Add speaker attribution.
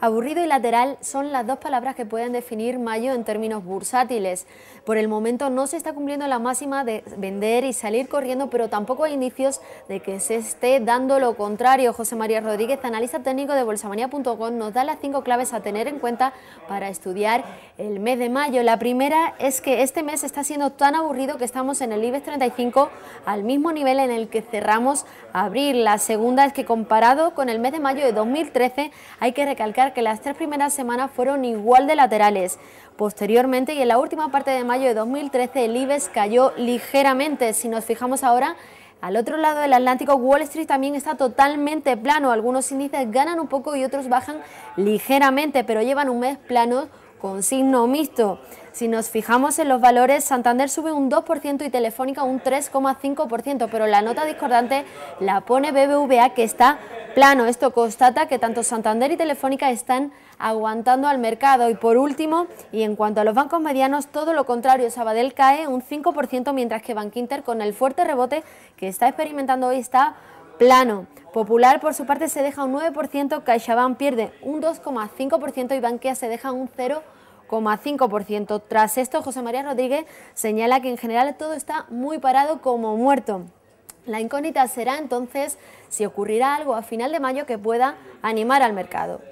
Speaker 1: Aburrido y lateral son las dos palabras que pueden definir mayo en términos bursátiles. Por el momento no se está cumpliendo la máxima de vender y salir corriendo, pero tampoco hay indicios de que se esté dando lo contrario. José María Rodríguez, analista técnico de bolsamanía.com, nos da las cinco claves a tener en cuenta para estudiar el mes de mayo. La primera es que este mes está siendo tan aburrido que estamos en el IBEX 35 al mismo nivel en el que cerramos abril. La segunda es que comparado con el mes de mayo de 2013 hay que recalcar que las tres primeras semanas fueron igual de laterales. Posteriormente y en la última parte de mayo de 2013 el IBEX cayó ligeramente. Si nos fijamos ahora, al otro lado del Atlántico, Wall Street también está totalmente plano. Algunos índices ganan un poco y otros bajan ligeramente, pero llevan un mes plano con signo mixto. Si nos fijamos en los valores, Santander sube un 2% y Telefónica un 3,5%, pero la nota discordante la pone BBVA que está plano. Esto constata que tanto Santander y Telefónica están aguantando al mercado. Y por último, y en cuanto a los bancos medianos, todo lo contrario, Sabadell cae un 5%, mientras que Bankinter, con el fuerte rebote que está experimentando hoy, está plano. Popular, por su parte, se deja un 9%, CaixaBank pierde un 2,5% y Bankia se deja un 0%. Tras esto, José María Rodríguez señala que en general todo está muy parado como muerto. La incógnita será entonces si ocurrirá algo a final de mayo que pueda animar al mercado.